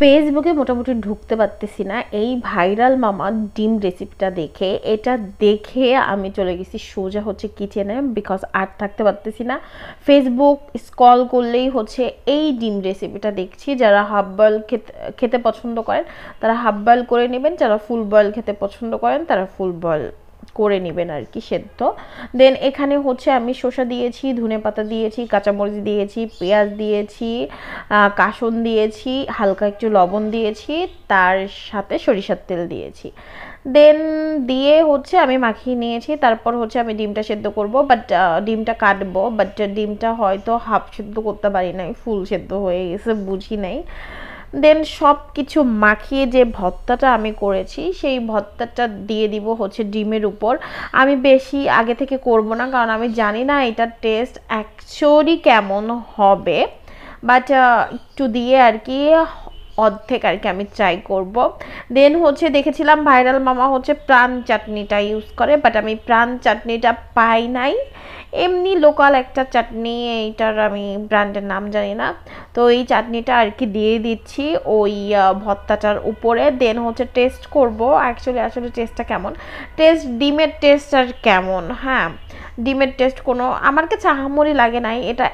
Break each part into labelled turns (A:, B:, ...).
A: ফেসবুকে মোটামুটি ঢুকতে পারতেছি না। এই ভাইরাল মামা ডিম রেসিপিটা দেখে, এটা দেখে আমি চলে গেছি সোজা হচ্ছে কিচেনে বিকজ আর থাকতে পারতেছি না। ফেসবুক স্কল করলেই হচ্ছে এই ডিম রেসিপিটা দেখছি। যারা হাফ বয়েল খেতে খেতে পছন্দ করেন, তারা হাফ বয়েল করে নেবেন। যারা ফুল বয়েল খেতে পছন্দ করেন, তারা ফুল বয়েল করে নেবেন আর কি সেদ্ধ। দেন এখানে হচ্ছে আমি শসা দিয়েছি, ধনে পাতা দিয়েছি, কাঁচামরিচ দিয়েছি, পেঁয়াজ দিয়েছি কাসন দিয়েছি, হালকা একটু লবণ দিয়েছি, তার সাথে সরিষার তেল দিয়েছি। দেন দিয়ে হচ্ছে আমি মাখিয়ে নিয়েছি, তারপর হচ্ছে আমি ডিমটা সেদ্ধ করব বাট ডিমটা কাটবো বাট ডিমটা হয়তো হাফ সেদ্ধ করতে পারি নাই ফুল সেদ্ধ হয়ে গেছে, বুঝি নাই। দেন সব কিছু মাখিয়ে যে ভর্তাটা আমি করেছি, সেই ভর্তাটা দিয়ে দিব হচ্ছে ডিমের উপর। আমি বেশি আগে থেকে করব না, কারণ আমি জানি না এটার টেস্ট অ্যাকচুয়ালি কেমন হবে। বাট একটু দিয়ে আর কি অর্ধেক আর কি আমি ট্রাই করব। দেন হচ্ছে দেখেছিলাম ভাইরাল মামা হচ্ছে প্রাণ চাটনিটা ইউজ করে বাট আমি প্রাণ চাটনিটা পাই নাই। এমনি লোকাল একটা চাটনি, এইটার আমি ব্র্যান্ডের নাম জানি না। তো এই চাটনিটা আর কি দিয়ে দিচ্ছি ওই ভত্তাটার উপরে। দেন হচ্ছে টেস্ট করব অ্যাকচুয়ালি আসলে টেস্টটা কেমন? টেস্ট ডিমের টেস্ট আর কেমন? হ্যাঁ ডিমের টেস্ট কোনো, আমার কাছে আহামরি লাগে নাই। এটা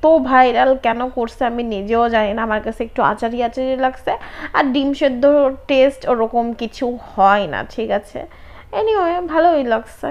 A: এত ভাইরাল কেন করছে আমি নিজেও জানি না। আমার কাছে একটু আচারি আচারি লাগছে। আর ডিম সেদ্ধ টেস্ট ওরকম কিছু হয় না, ঠিক আছে? এনিওয়ে ভালোই লাগছে।